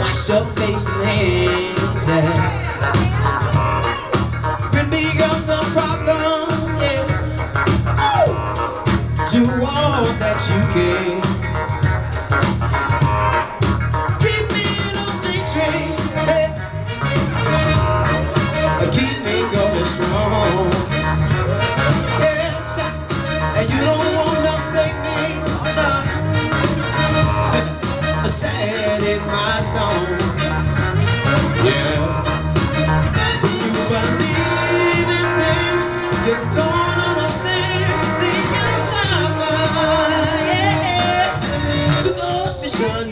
wash your face and hands. Yeah. Been big on the problem, yeah. Oh, all that you can. sad is my song. Yeah. You believe in things you don't understand. You. Yeah.